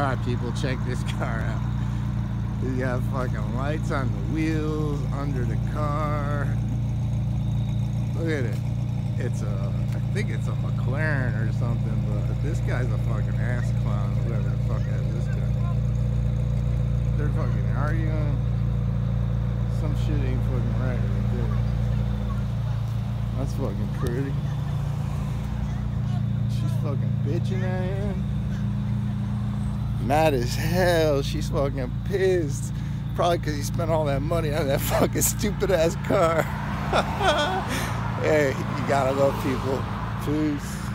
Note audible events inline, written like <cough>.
Alright, people, check this <laughs> car out. You got fucking lights on the wheels, under the car. Look at it. It's a, I think it's a McLaren or something, but this guy's a fucking ass clown, whoever the fuck has this guy. They're fucking arguing. Some shit ain't fucking right right there. That's fucking pretty. She's fucking bitching at him. Mad as hell. She's fucking pissed. Probably because he spent all that money on that <laughs> fucking stupid ass car. <laughs> hey, you gotta love people. Peace.